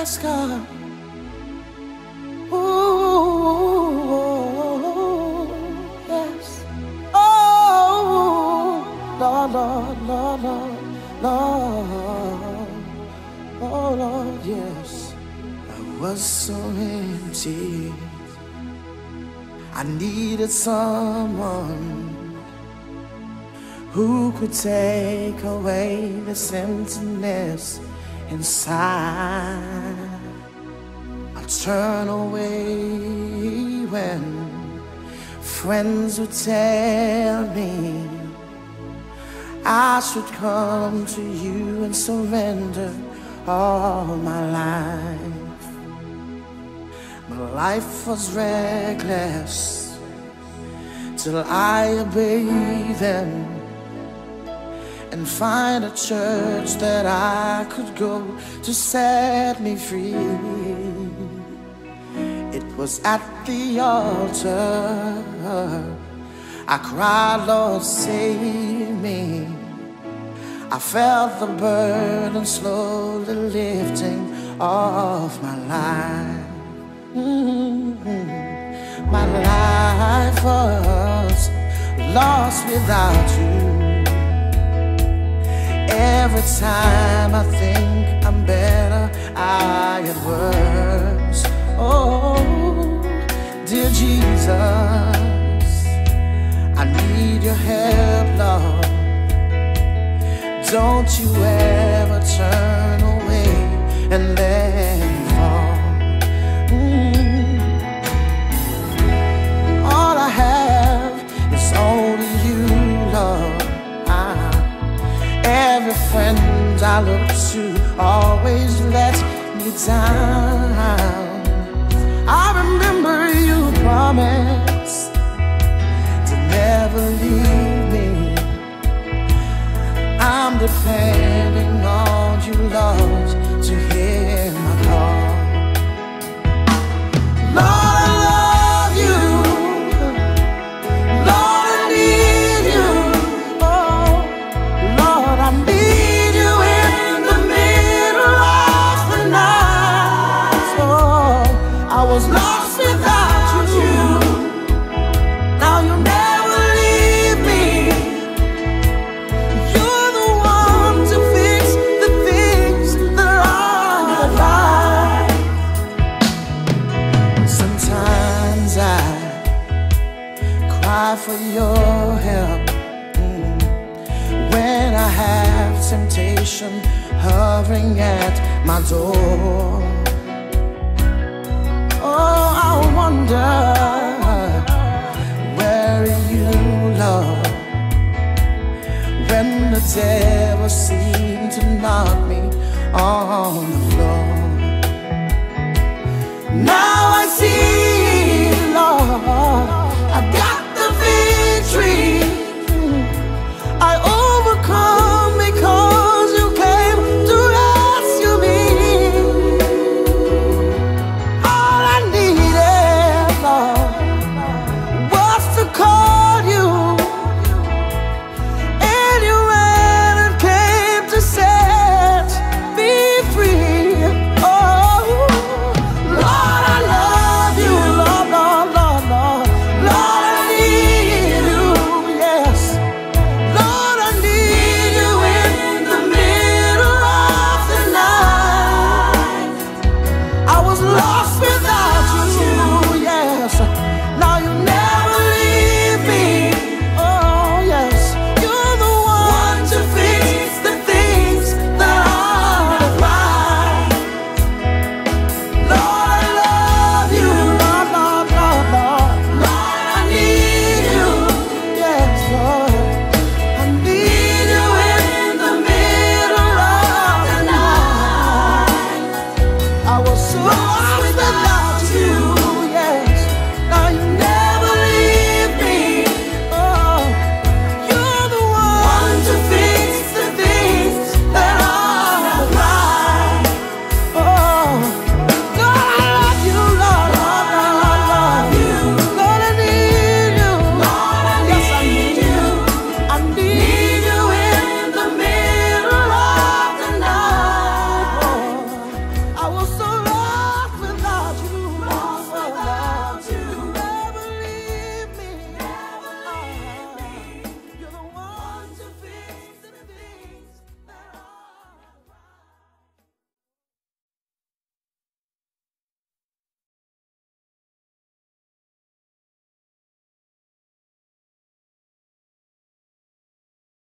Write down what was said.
God. Ooh, yes. Oh, Lord, Lord, Lord, Lord, Lord. Oh, Lord, yes. I was so empty. I needed someone who could take away the emptiness inside. I turn away when friends would tell me I should come to you and surrender all my life. My life was reckless till I obeyed them and find a church that I could go to set me free. It was at the altar I cried, Lord, save me. I felt the burden slowly lifting off my life. Mhm. My life was lost without you. Every time I think I'm better, I get worse. Oh, dear Jesus, I need your help, Lord. Don't you ever turn away and let I look to always let me down. I remember you promised to never leave me. I'm depending cry for your help when I have temptation hovering at my door. Oh, I wonder where are you, Lord, when the devil seemed to knock me on the floor. Now I see, Lord